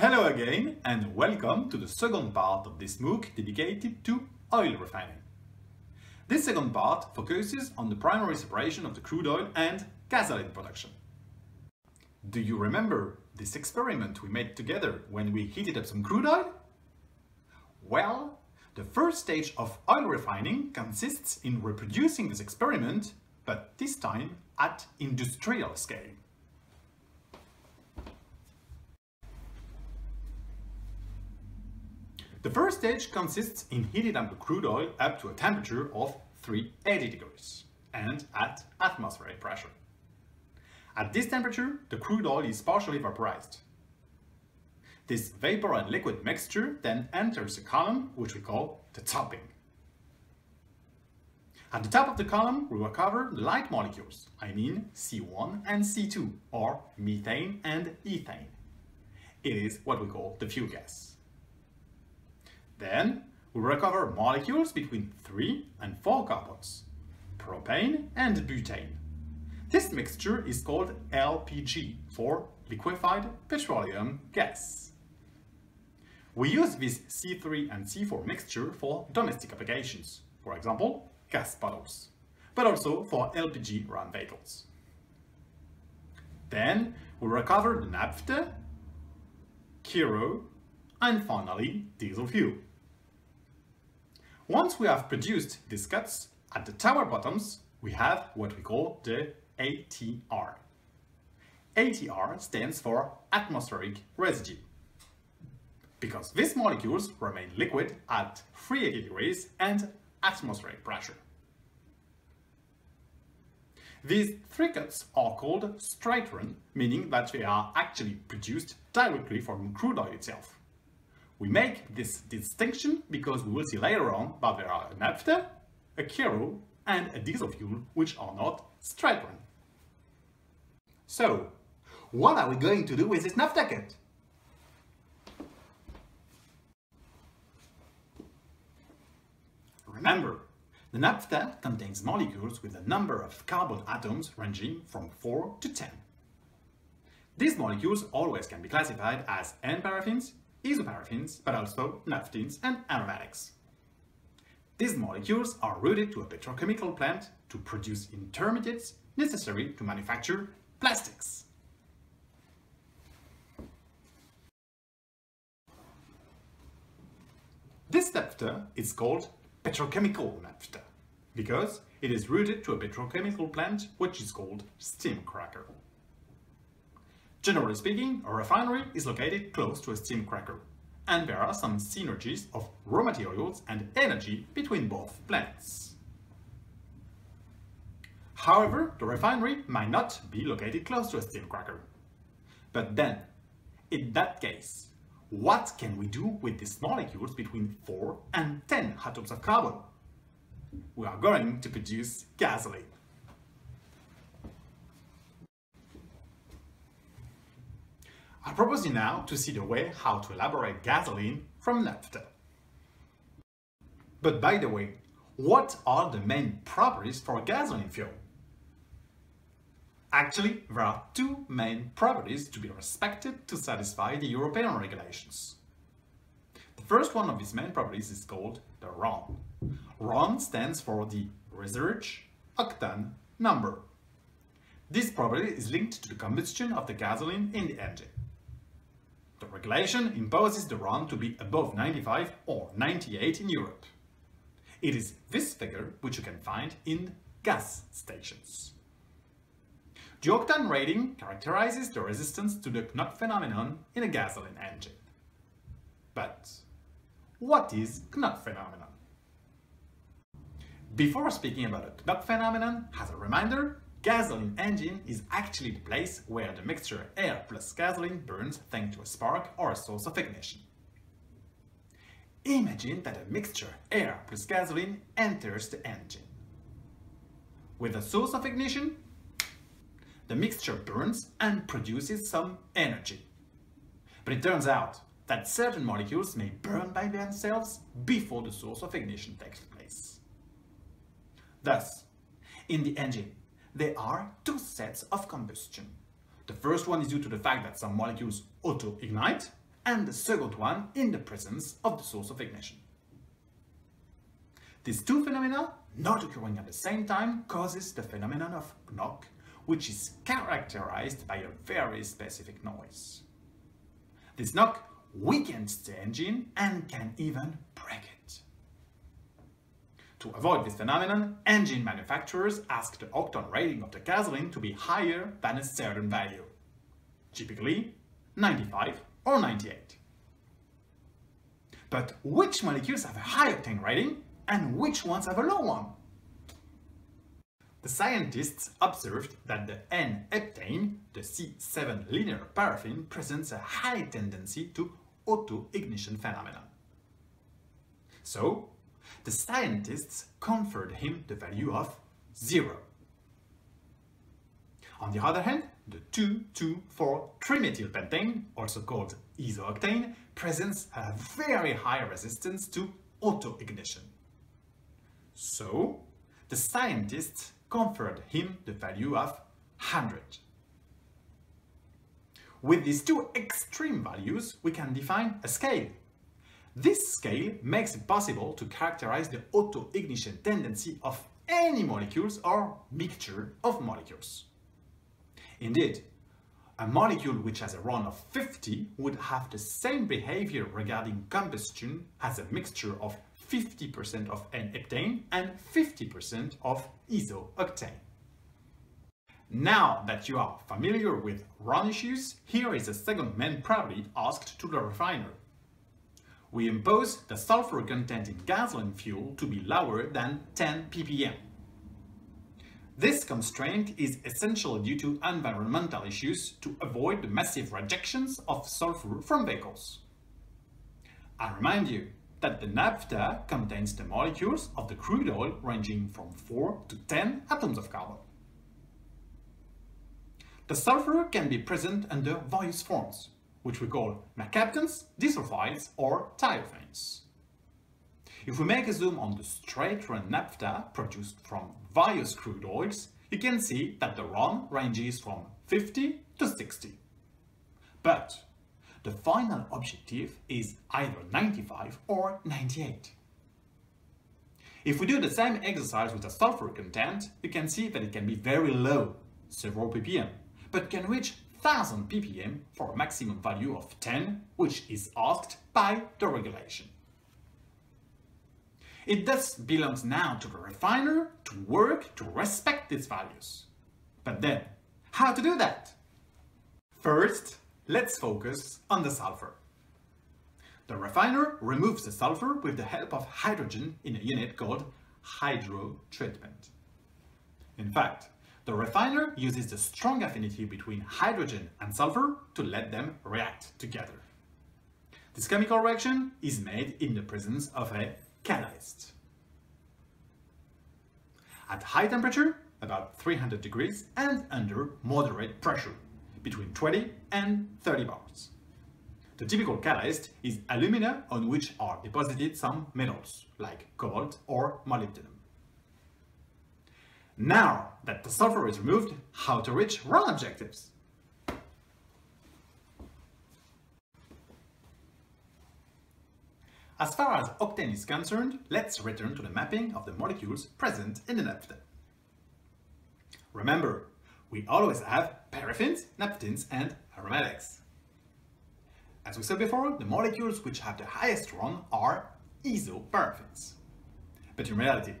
Hello again and welcome to the second part of this MOOC dedicated to oil refining. This second part focuses on the primary separation of the crude oil and gasoline production. Do you remember this experiment we made together when we heated up some crude oil? Well, the first stage of oil refining consists in reproducing this experiment, but this time at industrial scale. The first stage consists in heating up the crude oil up to a temperature of 380 degrees and at atmospheric pressure. At this temperature, the crude oil is partially vaporized. This vapor and liquid mixture then enters a column which we call the topping. At the top of the column, we recover the light molecules, I mean C1 and C2, or methane and ethane. It is what we call the fuel gas. Then we recover molecules between 3 and 4 carbons, propane and butane. This mixture is called LPG for liquefied petroleum gas. We use this C3 and C4 mixture for domestic applications, for example, gas bottles, but also for LPG run vehicles. Then we recover naphtha, kero, and finally diesel fuel. Once we have produced these cuts, at the tower bottoms we have what we call the ATR. ATR stands for atmospheric residue. Because these molecules remain liquid at 380 degrees and atmospheric pressure. These three cuts are called straight run, meaning that they are actually produced directly from crude oil itself. We make this distinction because we will see later on that there are a naphtha, a kero, and a diesel fuel which are not straight run. So, what are we going to do with this naphtha cut? Remember, the naphtha contains molecules with a number of carbon atoms ranging from 4 to 10. These molecules always can be classified as N-paraffins, isoparaffins, but also naphthenes and aromatics. These molecules are routed to a petrochemical plant to produce intermediates necessary to manufacture plastics. This naphtha is called petrochemical naphtha because it is routed to a petrochemical plant which is called steam cracker. Generally speaking, a refinery is located close to a steam cracker, and there are some synergies of raw materials and energy between both plants. However, the refinery might not be located close to a steam cracker. But then, in that case, what can we do with these molecules between 4 and 10 atoms of carbon? We are going to produce gasoline. I propose you now to see the way how to elaborate gasoline from naphtha. But by the way, what are the main properties for gasoline fuel? Actually, there are two main properties to be respected to satisfy the European regulations. The first one of these main properties is called the RON. RON stands for the research octane number. This property is linked to the combustion of the gasoline in the engine. The regulation imposes the RON to be above 95 or 98 in Europe. It is this figure which you can find in gas stations. The octane rating characterizes the resistance to the knock phenomenon in a gasoline engine. But what is knock phenomenon? Before speaking about the knock phenomenon, as a reminder, gasoline engine is actually the place where the mixture air plus gasoline burns thanks to a spark or a source of ignition. Imagine that a mixture air plus gasoline enters the engine. With a source of ignition, the mixture burns and produces some energy. But it turns out that certain molecules may burn by themselves before the source of ignition takes place. Thus, in the engine, there are two sets of combustion. The first one is due to the fact that some molecules auto-ignite, and the second one in the presence of the source of ignition. These two phenomena, not occurring at the same time, causes the phenomenon of knock, which is characterized by a very specific noise. This knock weakens the engine and can even break it. To avoid this phenomenon, engine manufacturers ask the octane rating of the gasoline to be higher than a certain value, typically 95 or 98. But which molecules have a high octane rating and which ones have a low one? The scientists observed that the N-heptane, the C7 linear paraffin, presents a high tendency to auto-ignition phenomenon. So, the scientists conferred him the value of 0. On the other hand, the 2,2,4-trimethylpentane, also called isooctane, presents a very high resistance to auto-ignition. So, the scientists conferred him the value of 100. With these two extreme values, we can define a scale. This scale makes it possible to characterize the auto-ignition tendency of any molecules or mixture of molecules. Indeed, a molecule which has a RON of 50 would have the same behavior regarding combustion as a mixture of 50% of N-heptane and 50% of isooctane. Now that you are familiar with RON issues, here is a second main property asked to the refiner. We impose the sulfur content in gasoline fuel to be lower than 10 ppm. This constraint is essential due to environmental issues to avoid the massive rejections of sulfur from vehicles. I remind you that the naphtha contains the molecules of the crude oil ranging from 4 to 10 atoms of carbon. The sulfur can be present under various forms, which we call mercaptans, disulfides, or thiophenes. If we make a zoom on the straight-run naphtha produced from various crude oils, you can see that the RON ranges from 50 to 60. But the final objective is either 95 or 98. If we do the same exercise with the sulfur content, you can see that it can be very low, several ppm, but can reach 1000 ppm for a maximum value of 10, which is asked by the regulation. It thus belongs now to the refiner to work to respect these values. But then, how to do that? First, let's focus on the sulfur. The refiner removes the sulfur with the help of hydrogen in a unit called hydrotreatment. In fact, the refiner uses the strong affinity between hydrogen and sulfur to let them react together. This chemical reaction is made in the presence of a catalyst. At high temperature, about 300 degrees, and under moderate pressure, between 20 and 30 bars. The typical catalyst is alumina on which are deposited some metals, like cobalt or molybdenum. Now that the sulfur is removed, how to reach RON objectives? As far as octane is concerned, let's return to the mapping of the molecules present in the naphtha. Remember, we always have paraffins, naphthenes and aromatics. As we said before, the molecules which have the highest RON are isoparaffins. But in reality,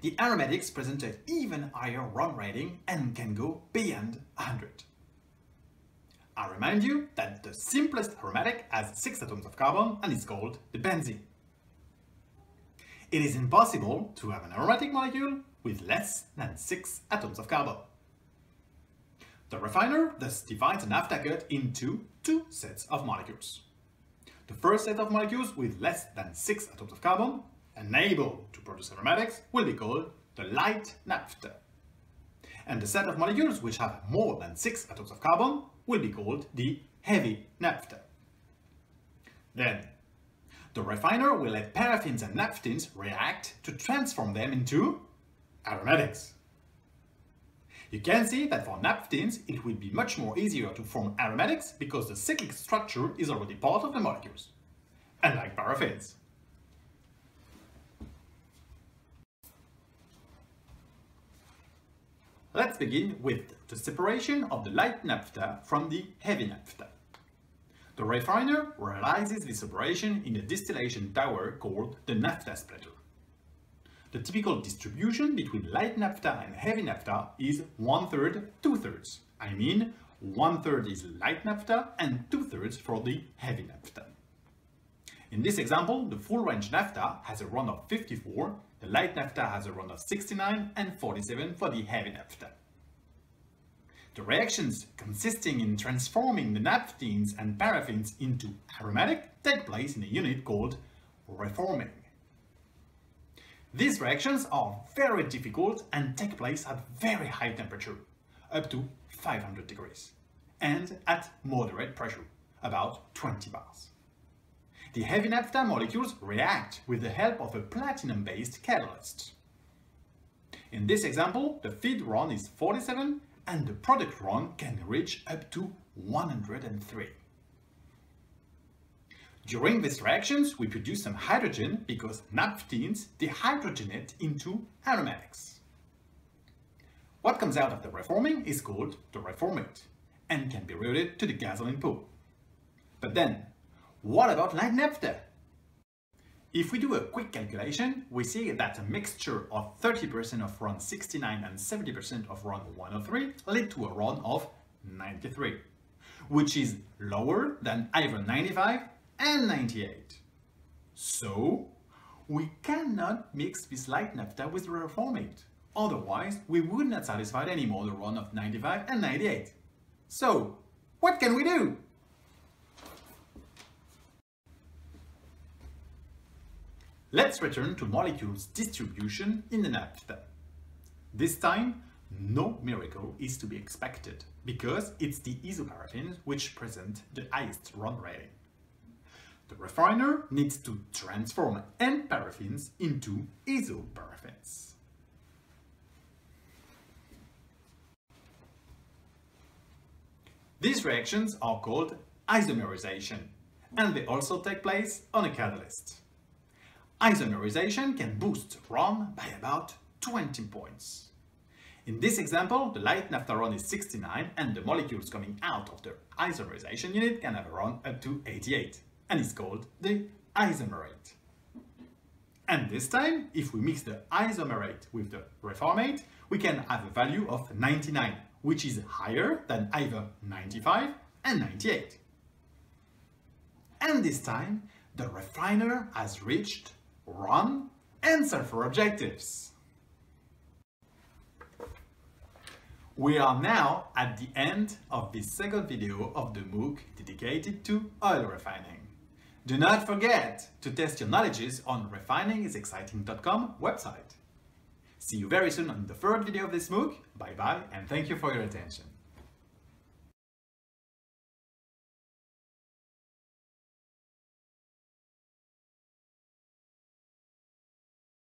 the aromatics present an even higher RON rating and can go beyond 100. I remind you that the simplest aromatic has 6 atoms of carbon and is called the benzene. It is impossible to have an aromatic molecule with less than 6 atoms of carbon. The refiner thus divides an naphtha cut into two sets of molecules. The first set of molecules with less than 6 atoms of carbon unable to produce aromatics will be called the light naphtha. And the set of molecules which have more than 6 atoms of carbon will be called the heavy naphtha. Then, the refiner will let paraffins and naphthenes react to transform them into aromatics. You can see that for naphthenes it will be much more easier to form aromatics because the cyclic structure is already part of the molecules, unlike paraffins. Let's begin with the separation of the light naphtha from the heavy naphtha. The refiner realizes this operation in a distillation tower called the naphtha splitter. The typical distribution between light naphtha and heavy naphtha is one-third, two-thirds. I mean, one-third is light naphtha and two-thirds for the heavy naphtha. In this example, the full range naphtha has a RON of 54, the light naphtha has a RON of 69 and 47 for the heavy naphtha. The reactions consisting in transforming the naphthenes and paraffins into aromatic take place in a unit called reforming. These reactions are very difficult and take place at very high temperature, up to 500 degrees, and at moderate pressure, about 20 bars. The heavy naphtha molecules react with the help of a platinum-based catalyst. In this example, the feed RON is 47 and the product RON can reach up to 103. During these reactions, we produce some hydrogen because naphthenes dehydrogenate into aromatics. What comes out of the reforming is called the reformate and can be routed to the gasoline pool. But then, what about light naphtha? If we do a quick calculation, we see that a mixture of 30% of RON 69 and 70% of RON 103 lead to a RON of 93, which is lower than either 95 and 98. So, we cannot mix this light naphtha with the reformate. Otherwise, we would not satisfy anymore the RON of 95 and 98. So, what can we do? Let's return to molecules distribution in the naphtha. This time, no miracle is to be expected, because it's the isoparaffins which present the highest RON rating. The refiner needs to transform N paraffins into isoparaffins. These reactions are called isomerization, and they also take place on a catalyst. Isomerization can boost RON by about 20 points. In this example, the light naphtha RON is 69 and the molecules coming out of the isomerization unit can have a RON up to 88 and is called the isomerate. And this time, if we mix the isomerate with the reformate, we can have a value of 99, which is higher than either 95 and 98. And this time, the refiner has reached RON answer for objectives. We are now at the end of this second video of the MOOC dedicated to oil refining. Do not forget to test your knowledges on refiningIsExciting.com website. See you very soon on the third video of this MOOC. Bye bye and thank you for your attention.